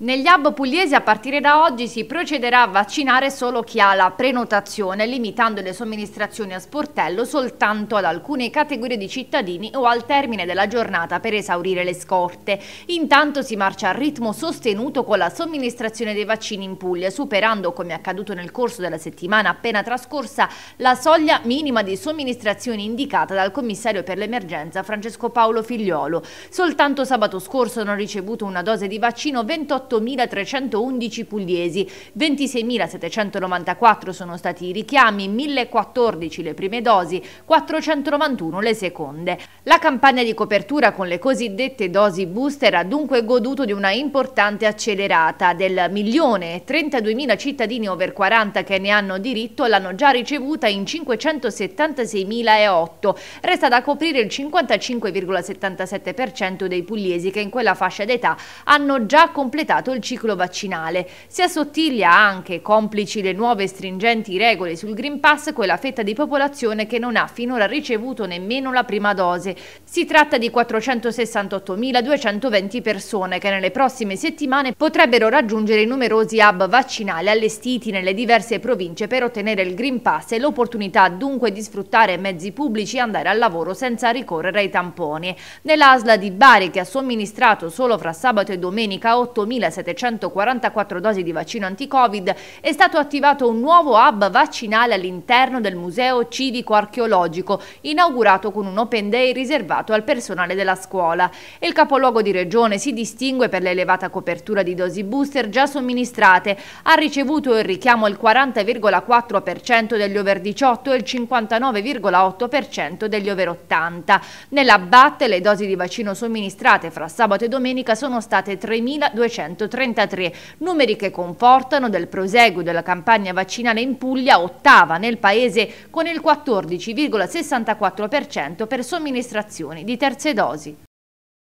Negli hub pugliesi a partire da oggi si procederà a vaccinare solo chi ha la prenotazione, limitando le somministrazioni a sportello soltanto ad alcune categorie di cittadini o al termine della giornata per esaurire le scorte. Intanto si marcia a ritmo sostenuto con la somministrazione dei vaccini in Puglia, superando, come accaduto nel corso della settimana appena trascorsa, la soglia minima di somministrazioni indicata dal commissario per l'emergenza Francesco Paolo Figliolo. Soltanto sabato scorso hanno ricevuto una dose di vaccino 28 18.311 pugliesi, 26.794 sono stati i richiami, 1.014 le prime dosi, 491 le seconde. La campagna di copertura con le cosiddette dosi booster ha dunque goduto di una importante accelerata del milione e 32.000 cittadini over 40 che ne hanno diritto l'hanno già ricevuta in 576.008. Resta da coprire il 55,77% dei pugliesi che in quella fascia d'età hanno già completato iniziato il ciclo vaccinale. Si assottiglia anche, complici le nuove stringenti regole sul Green Pass, quella fetta di popolazione che non ha finora ricevuto nemmeno la prima dose. Si tratta di 468.220 persone che nelle prossime settimane potrebbero raggiungere i numerosi hub vaccinali allestiti nelle diverse province per ottenere il Green Pass e l'opportunità dunque di sfruttare mezzi pubblici e andare al lavoro senza ricorrere ai tamponi. Nell'ASLA di Bari che ha somministrato solo fra sabato e domenica 8.000 2.744 dosi di vaccino anti-Covid, è stato attivato un nuovo hub vaccinale all'interno del Museo Civico Archeologico, inaugurato con un open day riservato al personale della scuola. Il capoluogo di regione si distingue per l'elevata copertura di dosi booster già somministrate, ha ricevuto il richiamo il 40,4% degli over 18 e il 59,8% degli over 80. Nella BAT le dosi di vaccino somministrate fra sabato e domenica sono state 3.200 133, numeri che confortano del proseguo della campagna vaccinale in Puglia, ottava nel paese con il 14,64% per somministrazioni di terze dosi.